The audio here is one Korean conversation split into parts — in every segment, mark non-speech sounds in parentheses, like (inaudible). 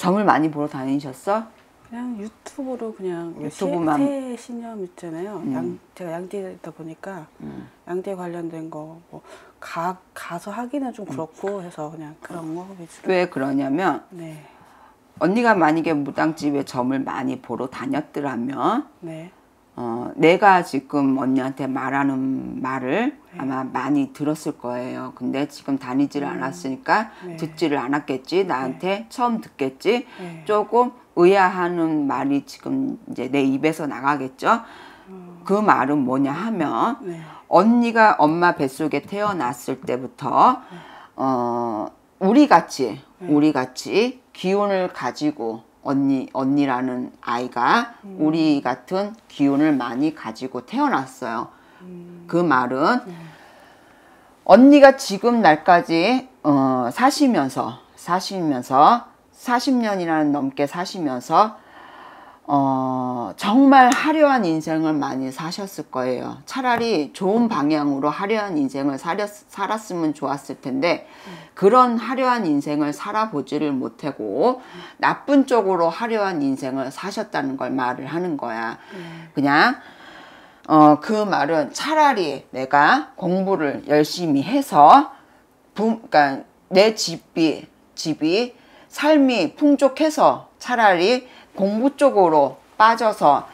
점을 많이 보러 다니셨어? 그냥 유튜브로 그냥 유튜브만. 새 신념 있잖아요. 음. 양 제가 양띠다 보니까 음. 양띠 관련된 거 뭐 가 가서 하기는 좀 그렇고 해서 그냥 그런 거 위주로. 왜 그러냐면 네, 언니가 만약에 무당집에 점을 많이 보러 다녔더라면 네, 어, 내가 지금 언니한테 말하는 말을 아마 많이 들었을 거예요. 근데 지금 다니지를 않았으니까 네. 듣지를 않았겠지. 나한테 처음 듣겠지. 네. 조금 의아하는 말이 지금 이제 내 입에서 나가겠죠. 그 말은 뭐냐 하면 네, 언니가 엄마 뱃속에 태어났을 때부터 어 우리 같이 우리 같이 기운을 가지고 언니 언니라는 아이가 우리 같은 기운을 많이 가지고 태어났어요. 그 말은 언니가 지금 날까지 어 사시면서 사시면서 40년이나 넘게 사시면서 어, 정말 화려한 인생을 많이 사셨을 거예요. 차라리 좋은 방향으로 화려한 인생을 살았, 살았으면 좋았을 텐데, 그런 화려한 인생을 살아보지를 못하고, 나쁜 쪽으로 화려한 인생을 사셨다는 걸 말을 하는 거야. 그냥, 어, 그 말은 차라리 내가 공부를 열심히 해서, 부, 그러니까 내 집이, 집이 삶이 풍족해서 차라리 공부 쪽으로 빠져서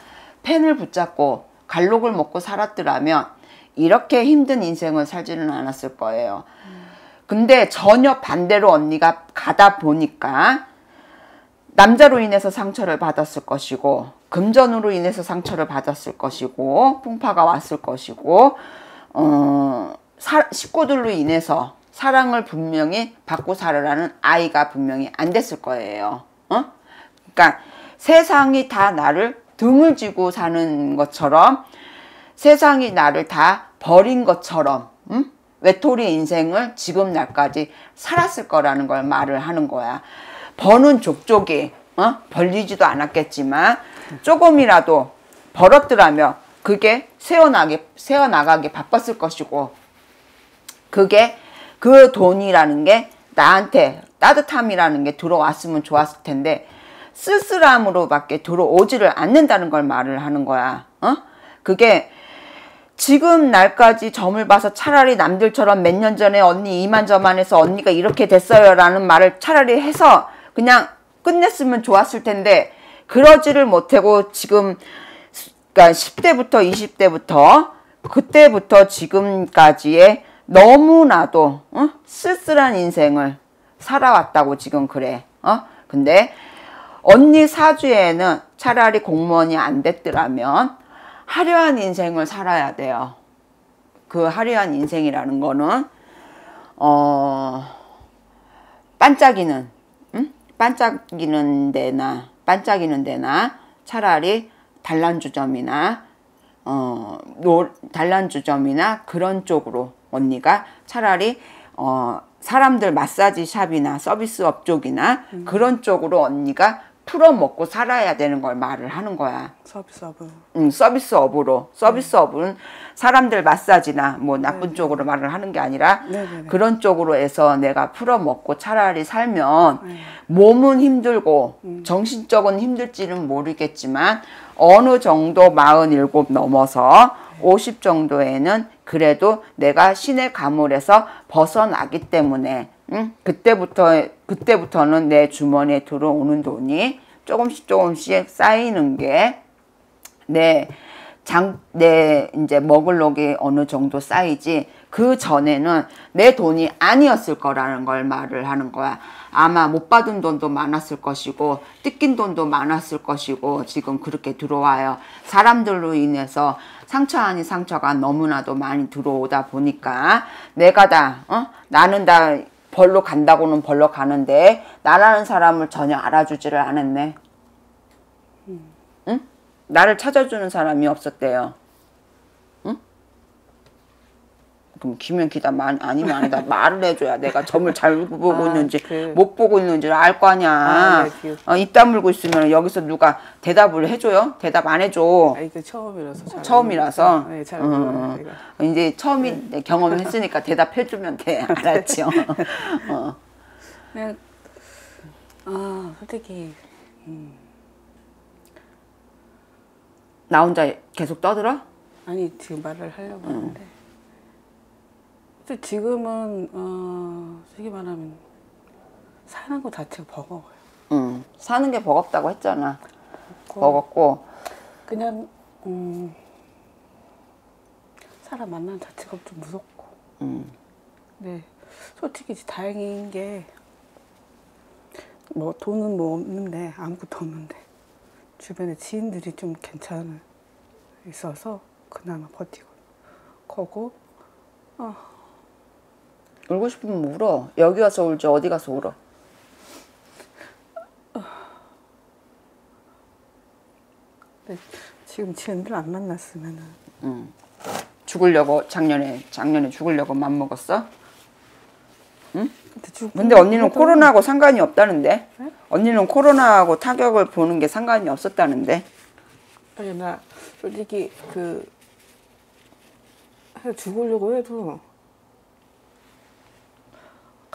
펜을 붙잡고 갈록을 먹고 살았더라면 이렇게 힘든 인생을 살지는 않았을 거예요. 근데 전혀 반대로 언니가 가다 보니까 남자로 인해서 상처를 받았을 것이고 금전으로 인해서 상처를 받았을 것이고 풍파가 왔을 것이고 어, 사, 식구들로 인해서 사랑을 분명히 받고 살아라는 아이가 분명히 안 됐을 거예요. 어? 그러니까 세상이 다 나를 등을 쥐고 사는 것처럼 세상이 나를 다 버린 것처럼 응? 외톨이 인생을 지금 날까지 살았을 거라는 걸 말을 하는 거야. 버는 족족이 어? 벌리지도 않았겠지만 조금이라도 벌었더라면 그게 세어나게 세어나가게 바빴을 것이고 그게 그 돈이라는 게 나한테 따뜻함이라는 게 들어왔으면 좋았을 텐데 쓸쓸함으로밖에 들어오지를 않는다는 걸 말을 하는 거야. 어? 그게 지금 날까지 점을 봐서 차라리 남들처럼 몇 년 전에 언니 이만저만 해서 언니가 이렇게 됐어요 라는 말을 차라리 해서 그냥 끝냈으면 좋았을 텐데 그러지를 못하고 지금 그러니까 10대부터 20대부터 그때부터 지금까지의 너무나도 어? 쓸쓸한 인생을 살아왔다고 지금 그래. 어? 근데 언니 사주에는 차라리 공무원이 안 됐더라면 화려한 인생을 살아야 돼요. 그 화려한 인생이라는 거는 어 반짝이는 응? 반짝이는 데나 반짝이는 데나 차라리 단란주점이나 어 노, 단란주점이나 그런 쪽으로 언니가 차라리 어 사람들 마사지 샵이나 서비스업 쪽이나 그런 쪽으로 언니가 풀어먹고 살아야 되는 걸 말을 하는 거야. 서비스업은 음, 서비스업으로 서비스업은 사람들 마사지나 뭐 나쁜 쪽으로 말을 하는 게 아니라 네네네. 그런 쪽으로 해서 내가 풀어먹고 차라리 살면 네. 몸은 힘들고 정신적은 힘들지는 모르겠지만 어느 정도 47 넘어서 50 정도에는 그래도 내가 신의 가물에서 벗어나기 때문에 응? 그때부터 그때부터는 내 주머니에 들어오는 돈이 조금씩 조금씩 쌓이는 게 내 장, 내 이제 먹을 록이 어느 정도 쌓이지 그 전에는 내 돈이 아니었을 거라는 걸 말을 하는 거야. 아마 못 받은 돈도 많았을 것이고 뜯긴 돈도 많았을 것이고 지금 그렇게 들어와요. 사람들로 인해서 상처 아닌 상처가 너무나도 많이 들어오다 보니까 내가 다 어? 나는 다 벌로 간다고는 벌로 가는데 나라는 사람을 전혀 알아주지를 않았네. 응? 나를 찾아주는 사람이 없었대요. 응? 그럼 기면 기다 만 아니면 아니다 말을 해줘야 내가 점을 잘 (laughs) 보고 아, 있는지 그- 못 보고 있는지를 알 거 아니야. 아, 네, 그- 어, 입 다물고 있으면 여기서 누가 대답을 해줘요? 대답 안 해줘. 아 이게 처음이라서 잘 처음이라서 네, 잘 어. 이제 처음이 네, 경험했으니까 대답해주면 돼 (laughs) 알았죠? 어. 그냥 아 솔직히 나 혼자 계속 떠들어? 아니 지금 말을 하려고 하는데 근데 지금은 어 솔직히 말하면 사는 거 자체가 버거워요. 응. 사는 게 버겁다고 했잖아. 그 버겁고 그냥 음 사람 만나는 자체가 좀 무섭고 음. 네 솔직히 다행인 게 뭐 돈은 뭐 없는데 아무것도 없는데 주변에 지인들이 좀 괜찮은 있어서 그나마 버티고 거고 울고 싶으면 울어. 여기 와서 울지 어디 가서 울어. 근데 지금 지인들 안 만났으면은 죽으려고 작년에 작년에 죽으려고 맘 먹었어? 근데 지금 근데 언니는 코로나하고 상관이 없다는데? 네? 언니는 코로나하고 타격을 보는 게 상관이 없었다는데? 아니 나 솔직히 그 해- 죽으려고 해도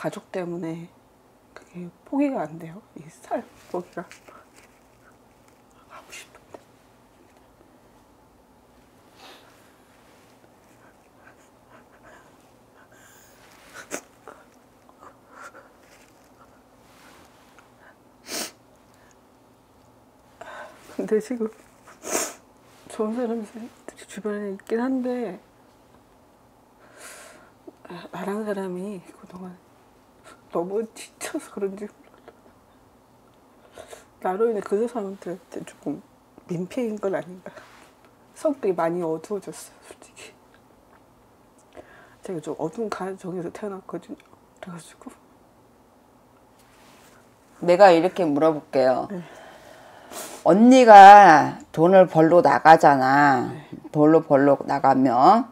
가족 때문에 그게 포기가 안 돼요. 이 살 포기가 하고 싶은데. 근데 지금 좋은 사람들이 주변에 있긴 한데 아, 나랑 사람이 그동안 너무 지쳐서 그런지 몰라. 나로 인해 그 사람들한테 조금 민폐인 건 아닌가. 성격이 많이 어두워졌어요, 솔직히. 제가 좀 어두운 가정에서 태어났거든요. 그래가지고 내가 이렇게 물어볼게요. 언니가 돈을 벌러 나가잖아. 돈을 벌러 나가면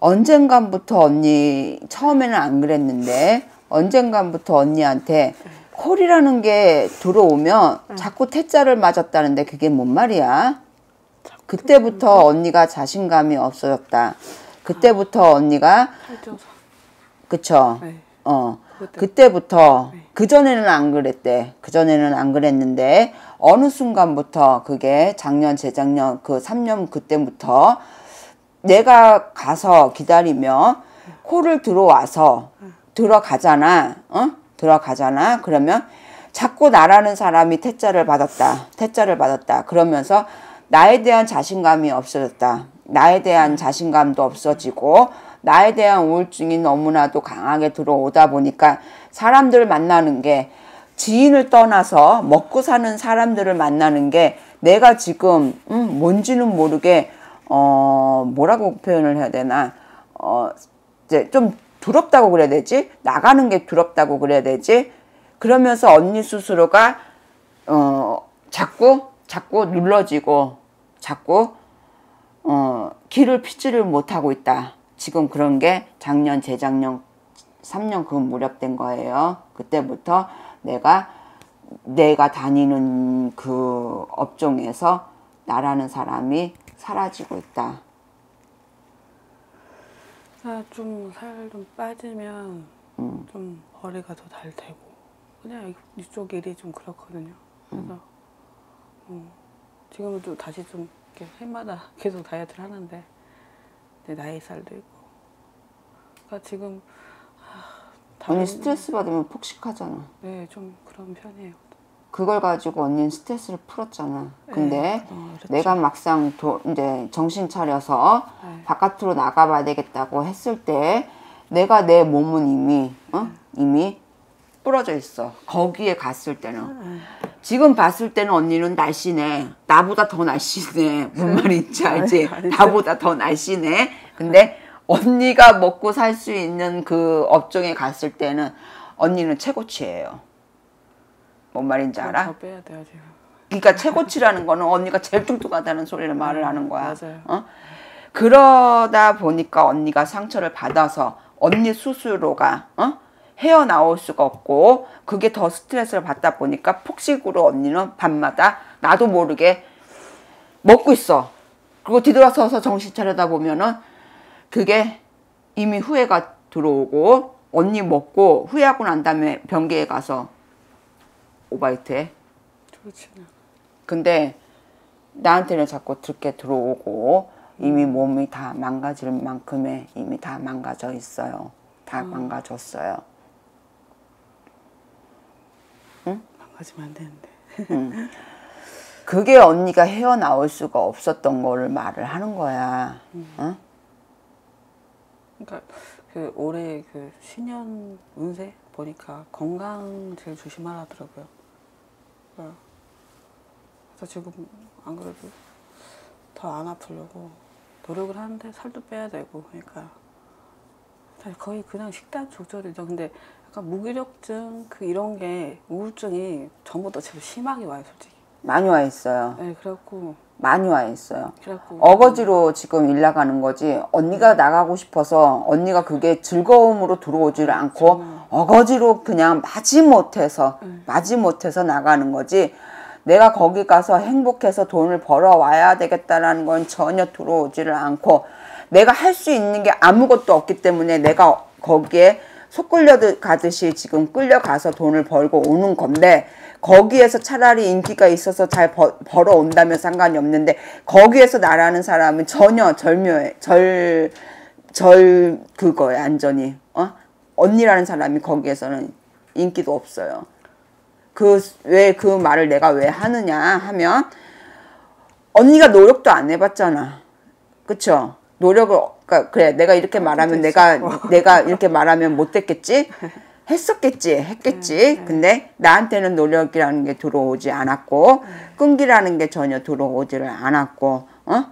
언젠간부터 언니 처음에는 안 그랬는데 언젠간부터 언니한테 콜이라는 게 들어오면 자꾸 태자를 맞았다는데 그게 뭔 말이야? 그때부터 언니가 자신감이 없어졌다. 그때부터 언니가 살쪄서. 그쵸? 네. 어. 그때부터 네. 그전에는 안 그랬대. 그전에는 안 그랬는데 어느 순간부터 그게 작년 재작년 그 3년 그때부터 내가 가서 기다리면 코를 들어와서 들어가잖아. 어? 들어가잖아. 그러면 자꾸 나라는 사람이 태자를 받았다. 태자를 받았다. 그러면서 나에 대한 자신감이 없어졌다. 나에 대한 자신감도 없어지고 나에 대한 우울증이 너무나도 강하게 들어오다 보니까 사람들 만나는 게 지인을 떠나서 먹고 사는 사람들을 만나는 게 내가 지금 음, 뭔지는 모르게 어 뭐라고 표현을 해야 되나 어 이제 좀 두렵다고 그래야 되지 나가는 게 두렵다고 그래야 되지 그러면서 언니 스스로가 어 자꾸 자꾸 눌러지고 자꾸 어 길을 피지를 못하고 있다. 지금 그런 게 작년 재작년 3년 그 무렵 된 거예요. 그때부터 내가 내가 다니는 그 업종에서 나라는 사람이 사라지고 있다. 좀 살 좀 빠지면 좀 허리가 더 잘 되고 그냥 이- 이쪽 일이 좀 그렇거든요. 그래서 어, 지금은 좀 다시 좀 이렇게 해마다 (laughs) 계속 다이어트를 하는데 내 나이 살도 있고 그러니까 지금 아, 다른- 스트레스 받으면 폭식하잖아. 네, 좀 그런 편이에요. 그걸 가지고 언니는 스트레스를 풀었잖아. 근데 네, 어, 그렇죠. 내가 막상 도, 이제 정신 차려서 네. 바깥으로 나가봐야 되겠다고 했을 때 내가 내 몸은 이미 어? 이미 부러져 있어. 거기에 갔을 때는 지금 봤을 때는 언니는 날씬해. 나보다 더 날씬해. 뭔 말인지 알지? 나보다 더 날씬해. 근데 언니가 먹고 살 수 있는 그 업종에 갔을 때는 언니는 최고치예요. 뭔 말인지 알아? 더 빼야 돼요 지금. 그러니까 최고치라는 거는 언니가 제일 뚱뚱하다는 소리를 말을 하는 거야. 맞아요. 어? 그러다 보니까 언니가 상처를 받아서 언니 스스로가 어? 헤어나올 수가 없고 그게 더 스트레스를 받다 보니까 폭식으로 언니는 밤마다 나도 모르게 먹고 있어. 그리고 뒤돌아서서 정신 차려다 보면은 그게 이미 후회가 들어오고 언니 먹고 후회하고 난 다음에 변기에 가서 오바이트해? 좋지는 근데 나한테는 자꾸 듣게 들어오고 이미 몸이 다 망가질 만큼의 이미 다 망가져 있어요. 다 망가졌어요. 망가지면 안 되는데. 그게 언니가 헤어나올 수가 없었던 거를 말을 하는 거야. 어? 그러니까 그 올해 그 신년 운세 보니까 건강 제일 조심하라더라고요. 어. 그래서 지금 안 그래도 더 안 아프려고 노력을 하는데 살도 빼야 되고 그러니까 사실 거의 그냥 식단 조절이죠. 근데 약간 무기력증 그 이런 게 우울증이 전부터 제일 심하게 와요, 솔직히. 많이 와 있어요. 네, 그래갖고 많이 와 있어요. 어거지로 지금 일 나가는 거지. 언니가 나가고 싶어서 언니가 그게 즐거움으로 들어오지를 않고 어거지로 그냥 마지못해서 마지못해서 나가는 거지. 내가 거기 가서 행복해서 돈을 벌어 와야 되겠다라는 건 전혀 들어오지를 않고 내가 할 수 있는 게 아무것도 없기 때문에 내가 거기에 속 끌려 가듯이 지금 끌려가서 돈을 벌고 오는 건데 거기에서 차라리 인기가 있어서 잘 벌, 벌어온다면 상관이 없는데 거기에서 나라는 사람은 전혀 절묘해 절 절 그거야 완전히 어 언니라는 사람이 거기에서는 인기도 없어요. 그왜그 말을 내가 왜 하느냐 하면 언니가 노력도 안 해봤잖아. 그쵸? 노력을 그러니까 그래 내가 이렇게 말하면 내가 내가 이렇게 말하면 못됐겠지 (laughs) 했었겠지 했겠지. 근데 나한테는 노력이라는 게 들어오지 않았고 끈기라는 게 전혀 들어오지를 않았고 어?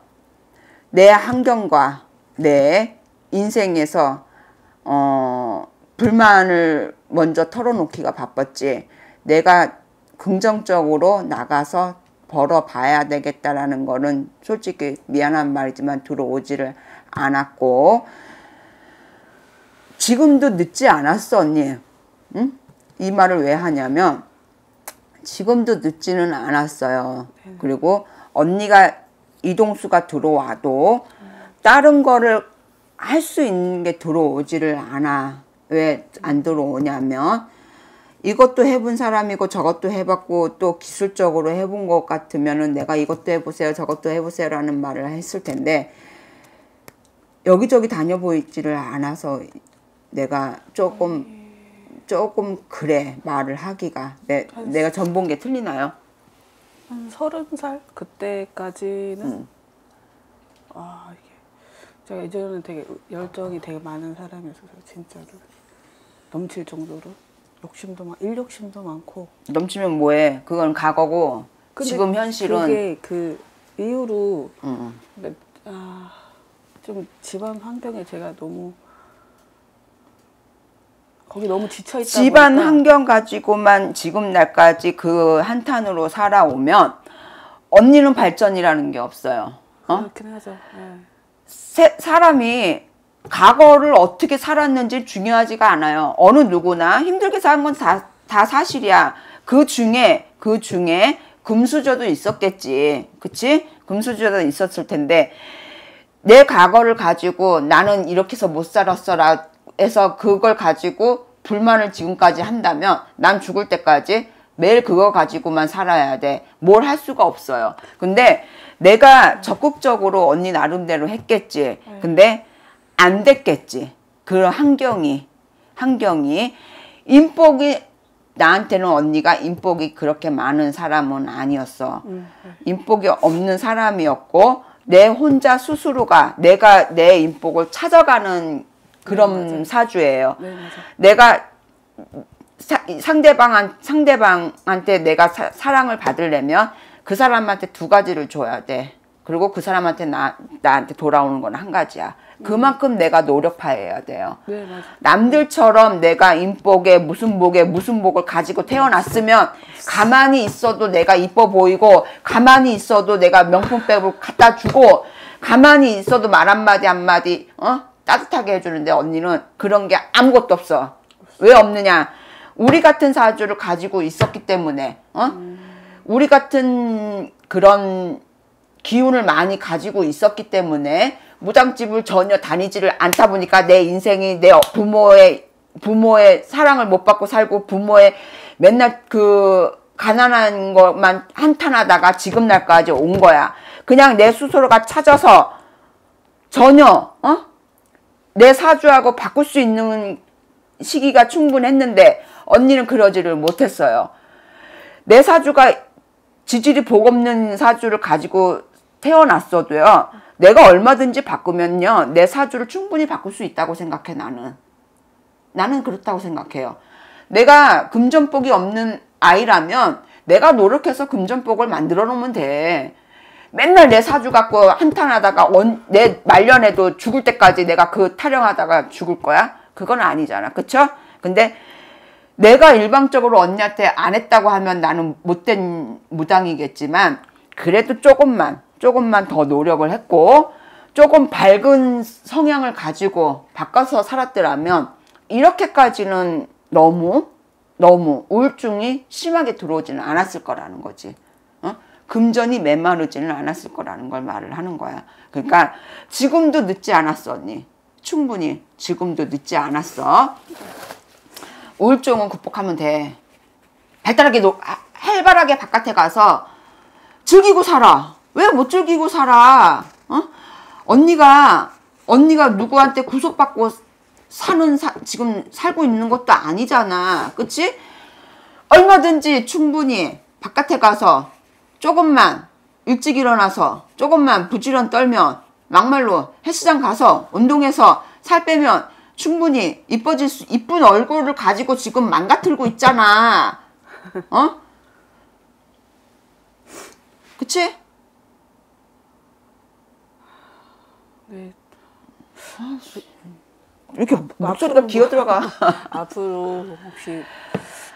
내 환경과 내 인생에서 어 불만을 먼저 털어놓기가 바빴지. 내가 긍정적으로 나가서 벌어봐야 되겠다라는 거는 솔직히 미안한 말이지만 들어오지를 않았고 지금도 늦지 않았어 언니. 응? 이 말을 왜 하냐면 지금도 늦지는 않았어요. 그리고 언니가 이동수가 들어와도 다른 거를 할 수 있는 게 들어오지를 않아. 왜 안 들어오냐면 이것도 해본 사람이고 저것도 해봤고 또 기술적으로 해본 것 같으면은 내가 이것도 해보세요 저것도 해보세요라는 말을 했을 텐데 여기저기 다녀보지를 않아서 내가 조금 조금 그래 말을 하기가. 내, 내가 전 본 게 틀리나요? 한 서른 살? 그때까지는? 아 이게 제가 예전에는 되게 열정이 되게 많은 사람이었어요 진짜로 넘칠 정도로 욕심도 많 일욕심도 많고. 넘치면 뭐해? 그건 과거고 지금 현실은. 그게 그 이후로 응, 근데 아, 좀 집안 환경에 제가 너무 거기 너무 지쳐 있다 집안 보니까 환경 가지고만 지금 날까지 그 한탄으로 살아오면 언니는 발전이라는 게 없어요. 어? 그렇긴 하죠. 네. 세- 사람이 과거를 어떻게 살았는지 중요하지가 않아요. 어느 누구나 힘들게 산건다 다 사실이야. 그 중에 그 중에 금수저도 있었겠지. 그치? 금수저도 있었을 텐데 내 과거를 가지고 나는 이렇게 해서 못 살았어라 해서 그걸 가지고 불만을 지금까지 한다면 난 죽을 때까지 매일 그거 가지고만 살아야 돼. 뭘 할 수가 없어요. 근데 내가 적극적으로 언니 나름대로 했겠지. 근데 안 됐겠지. 그 환경이 환경이 인복이 나한테는 언니가 인복이 그렇게 많은 사람은 아니었어. 인복이 없는 사람이었고 내 혼자 스스로가 내가 내 인복을 찾아가는 그런 사주예요. 네. 내가 사- 상대방 상대방한테 내가 사, 사랑을 받으려면 그 사람한테 두 가지를 줘야 돼. 그리고 그 사람한테 나 나한테 돌아오는 건 한 가지야. 그만큼 내가 노력해야 돼요. 네. 남들처럼 내가 인복에 무슨 복에 무슨 복을 가지고 태어났으면 가만히 있어도 내가 이뻐 보이고 가만히 있어도 내가 명품백을 갖다 주고 가만히 있어도 말 한마디 한마디 어 따뜻하게 해주는데 언니는 그런 게 아무것도 없어 왜 없느냐 우리 같은 사주를 가지고 있었기 때문에 어 우리 같은 그런 기운을 많이 가지고 있었기 때문에 무당집을 전혀 다니지를 않다 보니까 내 인생이 내 부모의 부모의 사랑을 못 받고 살고 부모의 맨날 그 가난한 것만 한탄하다가 지금 날까지 온 거야. 그냥 내 스스로가 찾아서 전혀 어? 내 사주하고 바꿀 수 있는 시기가 충분했는데 언니는 그러지를 못했어요. 내 사주가 지질이 복 없는 사주를 가지고 태어났어도요. 내가 얼마든지 바꾸면요. 내 사주를 충분히 바꿀 수 있다고 생각해 나는. 나는 그렇다고 생각해요. 내가 금전복이 없는 아이라면 내가 노력해서 금전복을 만들어 놓으면 돼. 맨날 내 사주 갖고 한탄하다가 원, 내 말년에도 죽을 때까지 내가 그 타령하다가 죽을 거야? 그건 아니잖아. 그쵸? 근데 내가 일방적으로 언니한테 안 했다고 하면 나는 못된 무당이겠지만 그래도 조금만 조금만 더 노력을 했고 조금 밝은 성향을 가지고 바꿔서 살았더라면 이렇게까지는 너무 너무 우울증이 심하게 들어오지는 않았을 거라는 거지. 어? 금전이 메마르지는 않았을 거라는 걸 말을 하는 거야. 그러니까 지금도 늦지 않았어 언니. 충분히 지금도 늦지 않았어. 우울증은 극복하면 돼. 발달하게 노, 활발하게 바깥에 가서 즐기고 살아. 왜 못 즐기고 살아? 어? 언니가 언니가 누구한테 구속받고 사는 사, 지금 살고 있는 것도 아니잖아. 그치? 얼마든지 충분히 바깥에 가서 조금만 일찍 일어나서 조금만 부지런 떨면 막말로 헬스장 가서 운동해서 살 빼면 충분히 이뻐질 수 이쁜 얼굴을 가지고 지금 망가뜨리고 있잖아. 어? 그치? 네. 이렇게 목소리가 기어 들어가. (laughs) 앞으로 혹시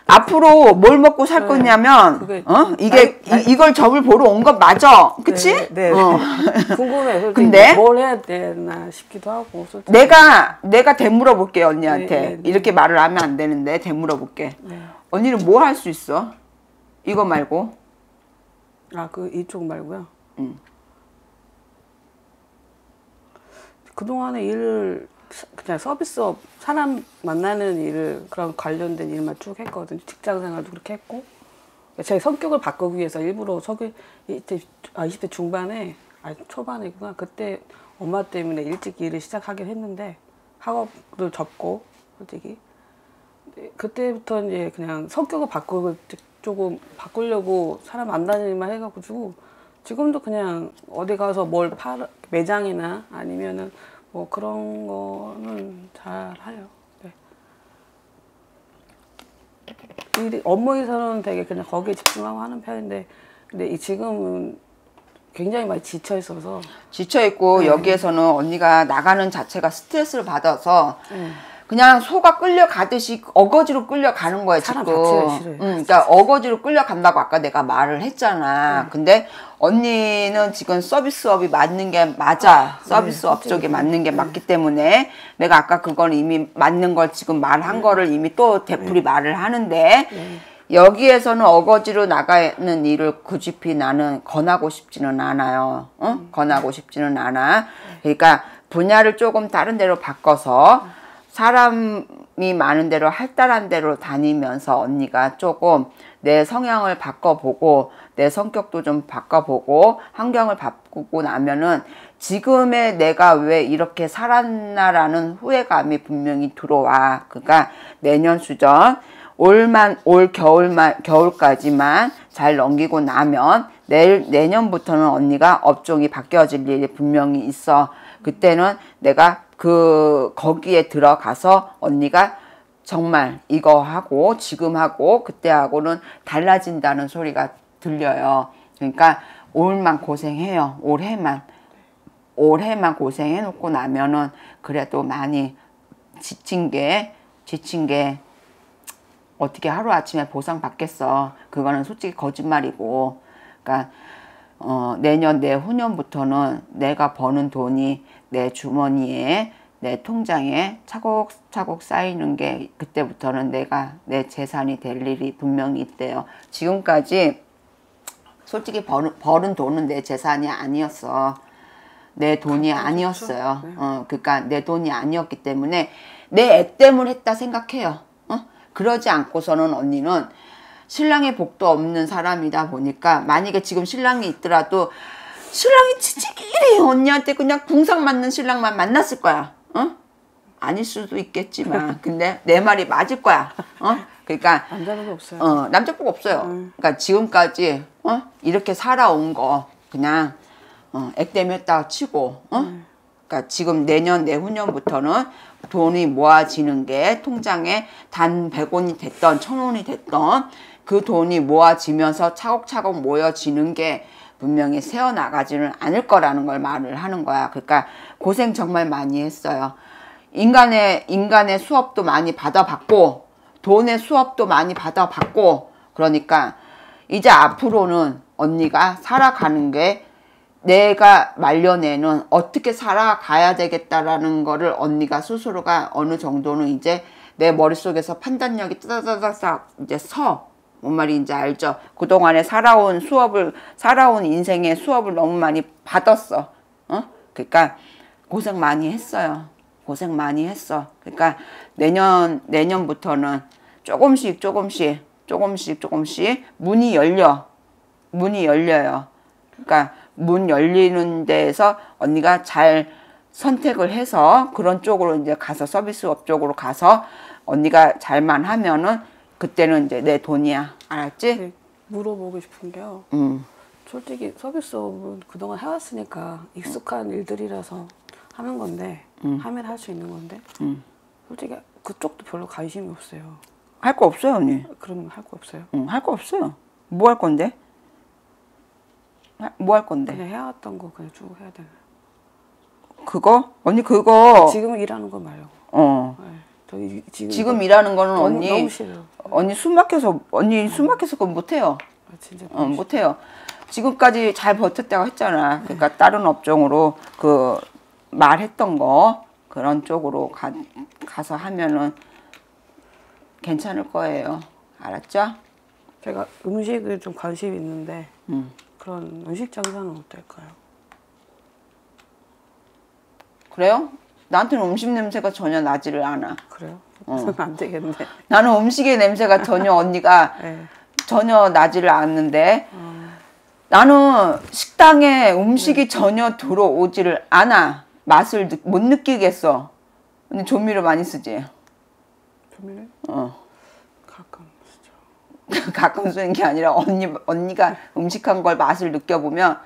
앞으로 뭘 먹고 살 네. 거냐면 그게 어 이게 날- 이, 이걸 접을 보러 온건 맞아 그치 네, 네. 어. (laughs) 궁금해. 근데? 뭘 해야 되나 싶기도 하고. 솔직히. 내가 내가 되물어 볼게 언니한테 네, 네, 네. 이렇게 말을 하면 안 되는데 되물어 볼게 네. 언니는 뭐 할 수 있어 이거 말고 아, 그 이쪽 말고요. 응. 그동안에 일을 서- 그냥 서비스업 사람 만나는 일을 그런 관련된 일만 쭉 했거든요. 직장 생활도 그렇게 했고. 제 성격을 바꾸기 위해서 일부러 저기 20대, 아, 20대 중반에 아 초반이구나. 그때 엄마 때문에 일찍 일을 시작하긴 했는데 학업을 접고 솔직히. 그때부터 이제 그냥 성격을 바꾸고 조금 바꾸려고 사람 만나는 일만 해가지고 지금도 그냥 어디 가서 뭘 팔 매장이나 아니면은 뭐 그런 거는 잘 해요. 네. 일이 업무에서는 되게 그냥 거기에 집중하고 하는 편인데 근데 이 지금은 굉장히 많이 지쳐 있어서 지쳐 있고 네. 여기에서는 언니가 나가는 자체가 스트레스를 받아서 네. 그냥 소가 끌려가듯이 어거지로 끌려가는 거야 사람 지금. 응, 그러니까 어거지로 끌려간다고 아까 내가 말을 했잖아. 네. 근데 언니는 지금 서비스업이 맞는 게 맞아. 서비스업 솔직히. 쪽에 맞는 게 네. 맞기 때문에 내가 아까 그건 이미 맞는 걸 지금 말한 거를 이미 또 되풀이 말을 하는데 네. 여기에서는 어거지로 나가는 일을 굳이 나는 권하고 싶지는 않아요. 어? 음. 권하고 싶지는 않아. 그러니까 분야를 조금 다른 데로 바꿔서 사람이 많은 대로 할달한 대로 다니면서 언니가 조금 내 성향을 바꿔보고 내 성격도 좀 바꿔보고 환경을 바꾸고 나면은 지금의 내가 왜 이렇게 살았나라는 후회감이 분명히 들어와. 그러니까 내년 수전 올만 올 겨울만 겨울까지만 잘 넘기고 나면 내일 내년부터는 언니가 업종이 바뀌어질 일이 분명히 있어. 그때는 내가 그 거기에 들어가서 언니가 정말 이거 하고 지금 하고 그때 하고는 달라진다는 소리가 들려요. 그러니까 올만 고생해요. 올해만 올해만 고생해 놓고 나면은 그래도 많이 지친 게 지친 게 어떻게 하루 아침에 보상 받겠어. 그거는 솔직히 거짓말이고. 그러니까 어, 내년 내후년부터는 내가 버는 돈이 내 주머니에 내 통장에 차곡차곡 쌓이는 게 그때부터는 내가 내 재산이 될 일이 분명히 있대요. 지금까지 솔직히 버는, 벌은 돈은 내 재산이 아니었어. 내 돈이 아니었어요. 네. 어, 그러니까 내 돈이 아니었기 때문에 내 애 때문에 했다 생각해요. 어? 그러지 않고서는 언니는 신랑의 복도 없는 사람이다 보니까 만약에 지금 신랑이 있더라도 신랑이 치치기리 언니한테 그냥 궁상 맞는 신랑만 만났을 거야. 어? 아닐 수도 있겠지만 (laughs) 근데 내 말이 맞을 거야. 어? 그러니까 남자는 없어요. 어, 남자복 없어요. 그러니까 지금까지 어? 이렇게 살아온 거 그냥 어, 액땜했다 치고 어? 그러니까 지금 내년 내후년부터는 돈이 모아지는 게 통장에 단 100원이 됐던 1000원이 됐던 그 돈이 모아지면서 차곡차곡 모여지는 게 분명히 새어나가지는 않을 거라는 걸 말을 하는 거야. 그러니까 고생 정말 많이 했어요. 인간의 인간의 수업도 많이 받아봤고 돈의 수업도 많이 받아봤고 그러니까 이제 앞으로는 언니가 살아가는 게 내가 말년에는 어떻게 살아가야 되겠다라는 거를 언니가 스스로가 어느 정도는 이제 내 머릿속에서 판단력이 따다다닥 이제 서. 뭔 말인지 알죠? 그동안에 살아온 수업을, 살아온 인생의 수업을 너무 많이 받았어. 어? 그러니까 고생 많이 했어요. 고생 많이 했어. 그러니까 내년, 내년부터는 조금씩, 조금씩, 조금씩, 조금씩 문이 열려. 문이 열려요. 그러니까 문 열리는 데에서 언니가 잘 선택을 해서 그런 쪽으로 이제 가서 서비스업 쪽으로 가서 언니가 잘만 하면은 그때는 이제 내 돈이야. 알았지? 네, 물어보고 싶은 게요. 응. 솔직히 서비스업은 그동안 해왔으니까 익숙한 일들이라서 하는 건데 하면 할 수 있는 건데 응. 솔직히 그쪽도 별로 관심이 없어요. 할 거 없어요, 언니. 그러면 할거 없어요. 응, 할 거 없어요. 뭐 할 건데? 뭐 할 건데? 그냥 해왔던 거 그냥 쭉 해야 되나. 그거? 언니 그거 지금 일하는 거 말고. 어. 네. 저 이- 지금 지금 일하는 거는 너무, 언니 너무. 언니 숨 막혀서 언니 숨 막혀서 그건 못 해요. 아, 진짜 어, 못 해요. 지금까지 잘 버텼다고 했잖아. 그러니까 다른 업종으로 그 말했던 거 그런 쪽으로 가, 가서 하면은 괜찮을 거예요. 알았죠? 제가 음식에 좀 관심이 있는데 음. 그런 음식 장사는 어떨까요? 그래요? 나한테는 음식 냄새가 전혀 나지를 않아. 그래요? 어. 안 되겠네. 나는 음식의 냄새가 전혀 언니가 (laughs) 네. 전혀 나지를 않는데 어, 나는 식당에 음식이 전혀 들어오지를 않아. 맛을 느- 못 느끼겠어. 근데 조미료 많이 쓰지. 조미료 어. 가끔 쓰죠. (laughs) 가끔 쓰는 게 아니라 언니 언니가 음식한 걸 맛을 느껴보면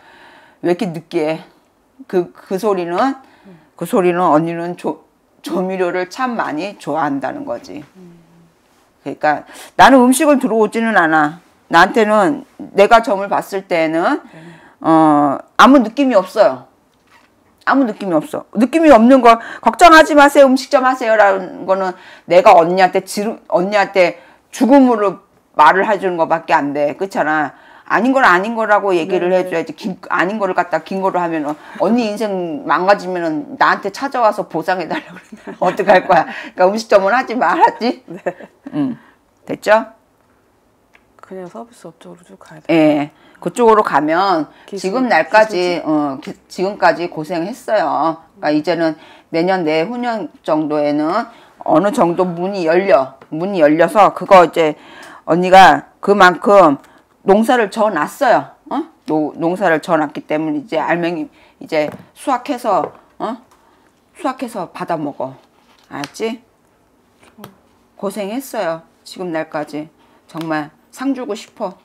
왜 이렇게 느끼해? 그 그 소리는 그 소리는 언니는 조, 조미료를 참 많이 좋아한다는 거지. 그러니까 나는 음식을 들어오지는 않아. 나한테는 내가 점을 봤을 때는 어 아무 느낌이 없어요. 아무 느낌이 없어. 느낌이 없는 거 걱정하지 마세요. 음식점 하세요라는 거는 내가 언니한테 지르, 언니한테 죽음으로 말을 해주는 거밖에 안 돼. 그렇잖아. 아닌 건 아닌 거라고 얘기를 해줘야지. 긴, 아닌 거를 갖다 긴 거로 하면은 언니 인생 망가지면은 나한테 찾아와서 보상해 달라고 그러면 (laughs) 어떡할 거야. 그러니까 음식점은 하지 말았지. (laughs) 네. 응. 됐죠? 그냥 서비스 업적으로 쭉 가야 돼. 예. 그쪽으로 가면 기술, 지금 날까지 어 기- 지금까지 고생했어요. 그러니까 이제는 내년 내 후년 정도에는 어느 정도 문이 열려 문이 열려서 그거 이제 언니가 그만큼 농사를 져 놨어요. 어? 노, 농사를 져 놨기 때문에 이제 알맹이 이제 수확해서 어? 수확해서 받아 먹어. 알았지? 고생했어요. 지금 날까지 정말 상 주고 싶어.